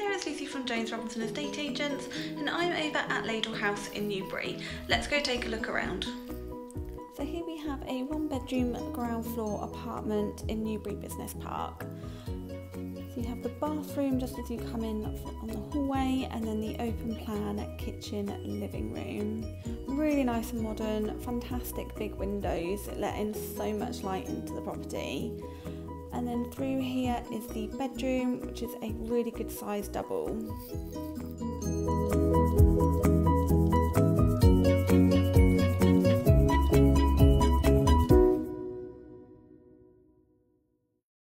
is Lucy from Jones Robinson Estate Agents and I'm over at Ladle House in Newbury. Let's go take a look around. So here we have a one bedroom ground floor apartment in Newbury Business Park. So you have the bathroom just as you come in on the hallway and then the open plan kitchen living room. Really nice and modern, fantastic big windows that let in so much light into the property. And then through here is the bedroom, which is a really good size double.